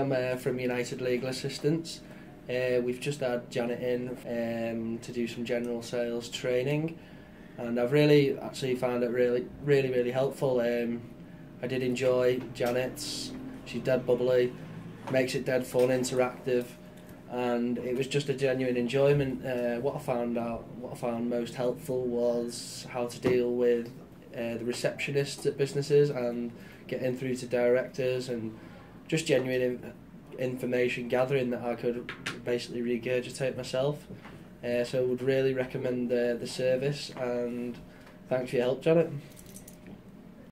I'm uh, from United Legal Assistance. Uh, we've just had Janet in um, to do some general sales training, and I've really actually found it really, really, really helpful. Um, I did enjoy Janet's. She's dead bubbly, makes it dead fun, interactive, and it was just a genuine enjoyment. Uh, what I found out, what I found most helpful was how to deal with uh, the receptionists at businesses and getting through to directors and just genuine in- information gathering that I could basically regurgitate myself. Uh, so would really recommend uh, the service and thanks for your help, Janet.